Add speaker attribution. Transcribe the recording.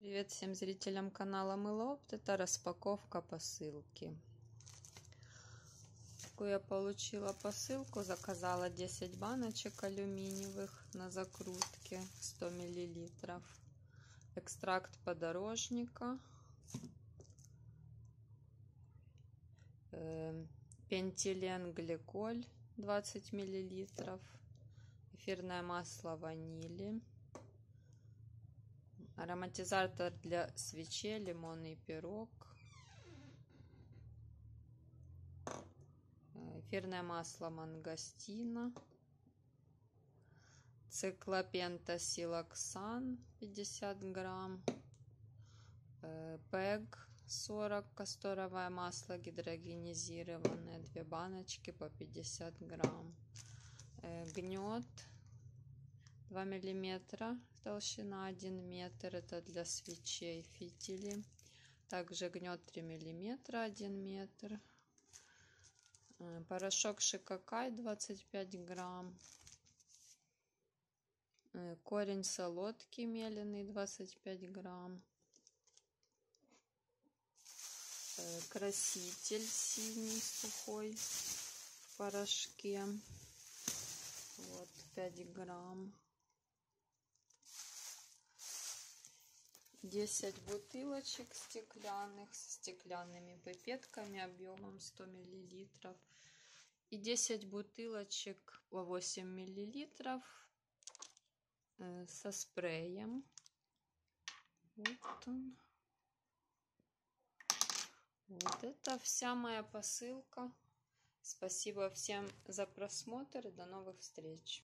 Speaker 1: Привет всем зрителям канала Мылоопт. Это распаковка посылки. Такую я получила посылку. Заказала 10 баночек алюминиевых на закрутке 100 миллилитров. Экстракт подорожника. Э, пентилен гликоль 20 миллилитров. Эфирное масло ванили Ароматизатор для свечей, лимонный пирог. Эфирное масло мангостина. Циклопентасилоксан 50 грамм. Э, ПЭГ 40 касторовое масло гидрогенизированное. Две баночки по 50 грамм. Э, гнет 2 миллиметра толщина 1 метр это для свечей фитили. Также гнет 3 миллиметра 1 метр. Э, порошок шикакай 25 грамм. Э, корень солодки меленый 25 грамм. Э, краситель синий сухой в порошке. Вот 5 грамм 10 бутылочек стеклянных с стеклянными пипетками объемом 100 миллилитров и 10 бутылочек по 8 миллилитров э, со спреем. Вот он. Вот это вся моя посылка. Спасибо всем за просмотр до новых встреч.